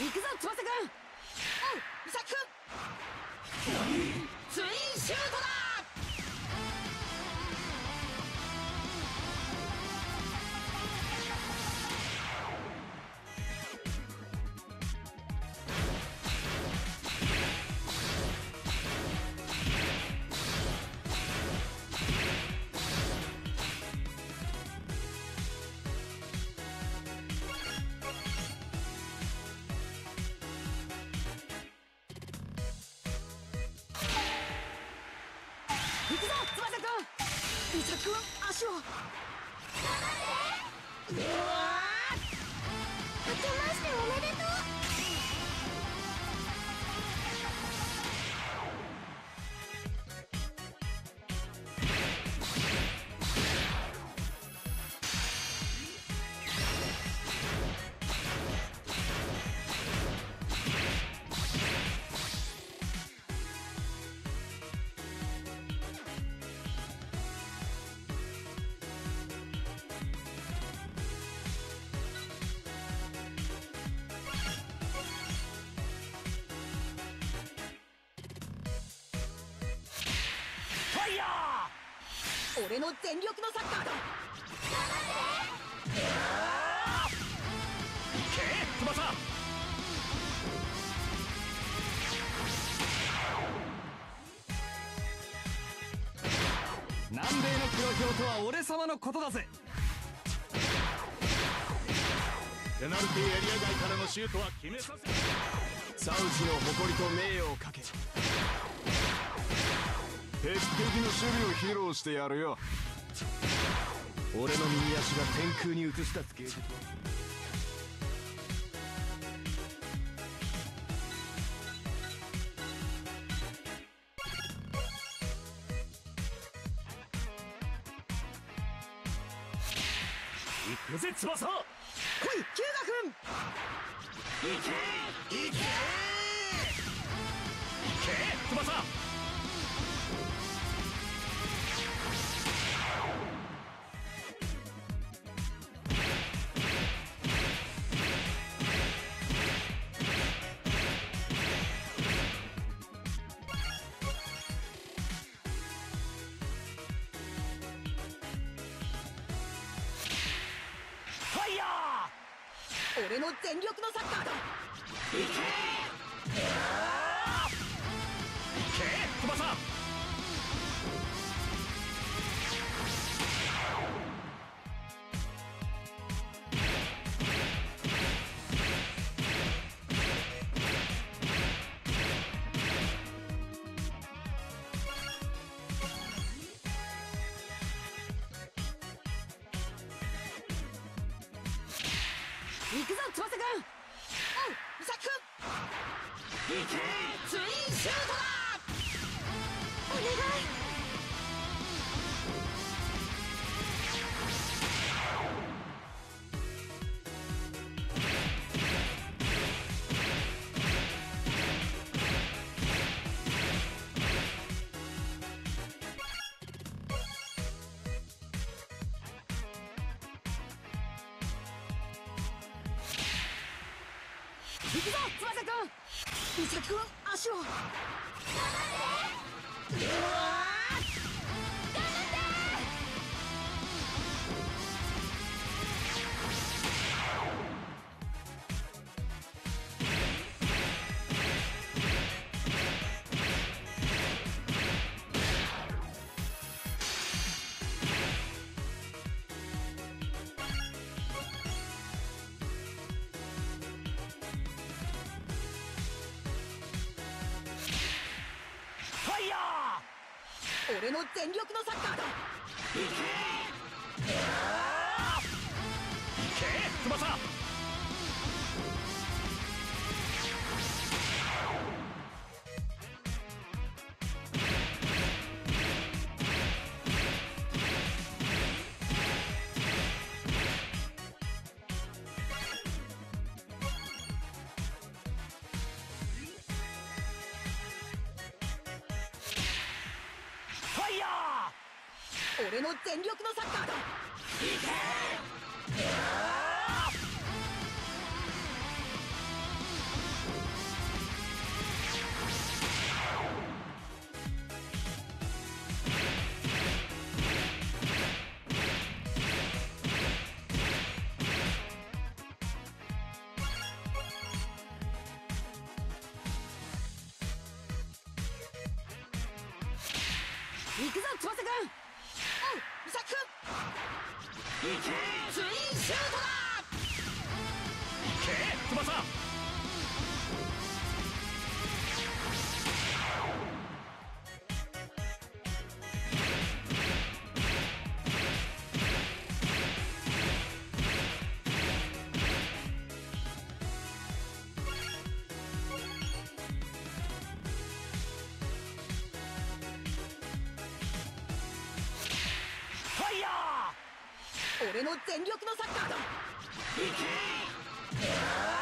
行くぞ翼くん。おう美咲く行くぞ翼くん美咲くん足を頑張れうわイヤー。俺の全力のサッカー。だけ翼南米の黒豹とは俺様のことだぜペナルティー。エリア外からのシュー。トは決めさせサウジの誇りと名誉をかけ鉄壁の守備を披露してやるよ。俺の右足が天空に映し出す芸術行くぜ翼！来いキューガ君！行け！行け！行け！翼俺の全力のサッカーだ行け！行くぞ翼くん。おう美咲くん行けツインシュートだ。お願い。行くぞ翼くん美咲くん足を。頑張れう俺の全力のサッカーだ。俺の全力のサッカーだ。いけくぞ調査君。けツインシュートだけ翼俺の全力のサッカーだ。行け！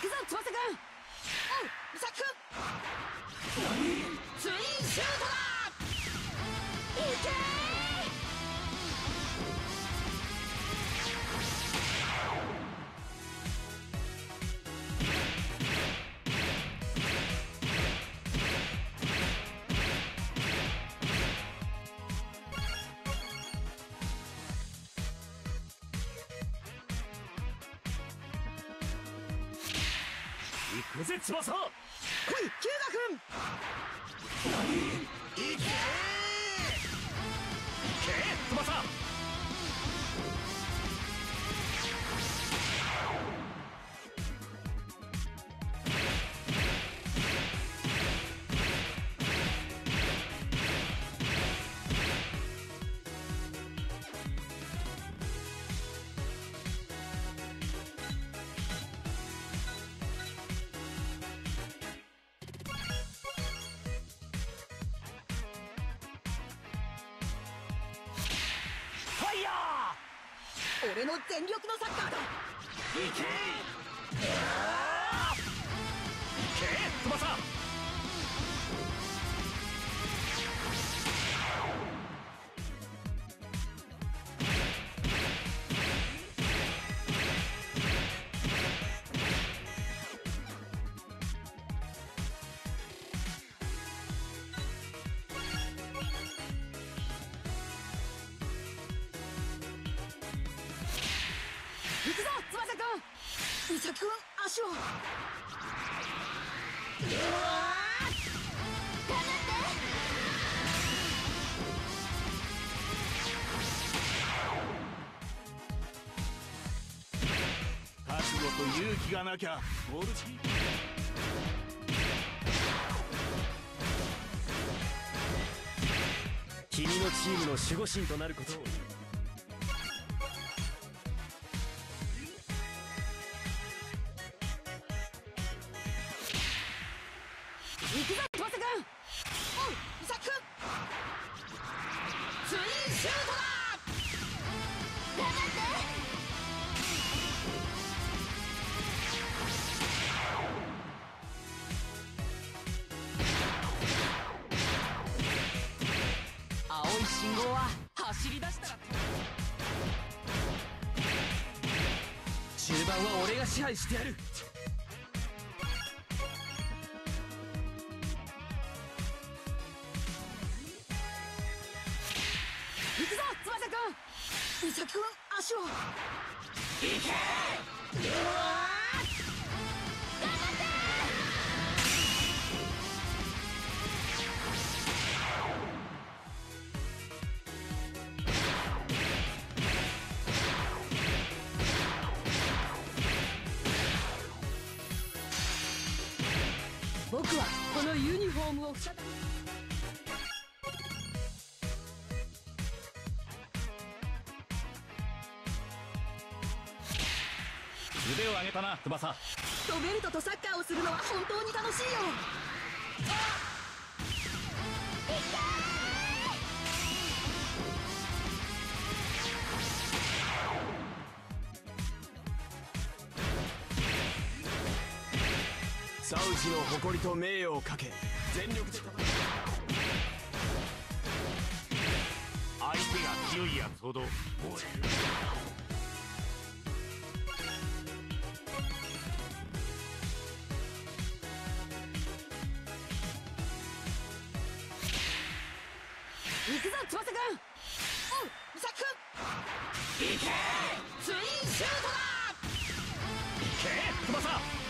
くぞ翼くん。おう伊作くんツインシュートだ。いけ行くぜ翼！来いキュウ俺の全力のサッカーだ。行け！けくん伊作く足を覚悟と勇気がなきゃゴールチキ君のチームの守護神となることを。は俺が支配してやる。行くぞ翼くん伊作くん足を。行けユニフォームを再び腕を上げたな翼。ロベルトとサッカーをするのは本当に楽しいよ。あっサウジの誇りと名誉をかけ全力で相手が強いやつほど燃える行くぞ翼くんおうミサくんいけ。ツインシュートだ。いけ翼。